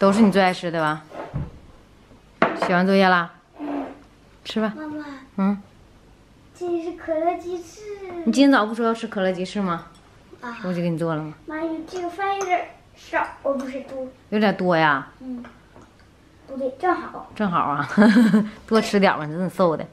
都是你最爱吃的吧？写完作业啦？吃吧。妈妈，嗯，这是可乐鸡翅。你今天早不说要吃可乐鸡翅吗？啊，我就给你做了吗？妈呀，这个饭有点少，我，不是多，有点多呀，嗯，不对，正好。正好啊，多吃点吧，你真的瘦的。